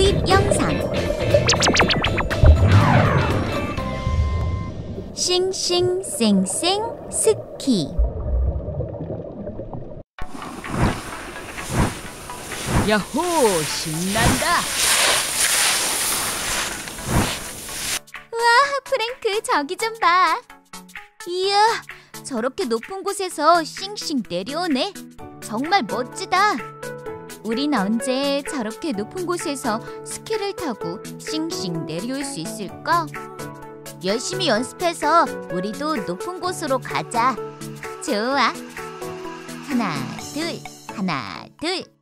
도입 영상 싱싱쌩쌩 스키 야호 신난다 프랭크 저기 좀 봐. 이야, 저렇게 높은 곳에서 싱싱 내려오네. 정말 멋지다. 우린 언제 저렇게 높은 곳에서 스키를 타고 싱싱 내려올 수 있을까? 열심히 연습해서 우리도 높은 곳으로 가자. 좋아. 하나, 둘, 하나, 둘.